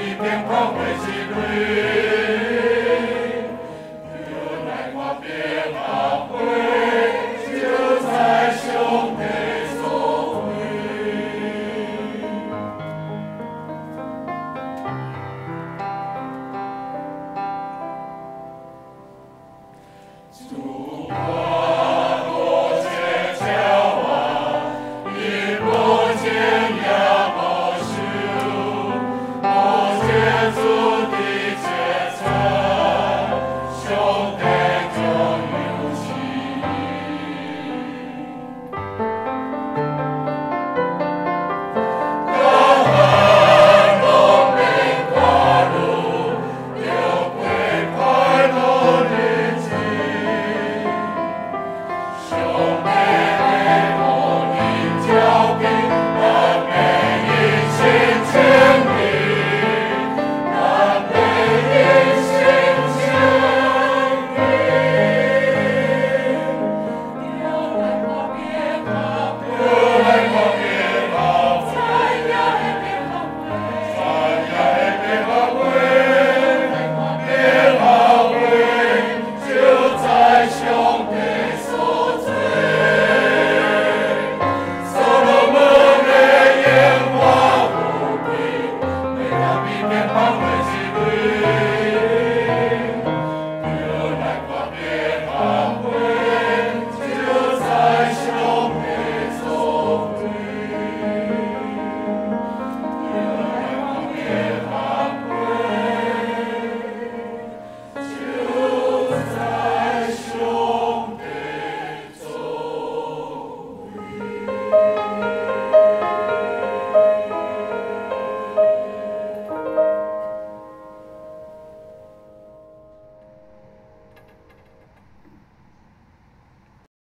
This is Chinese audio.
一片光灰记。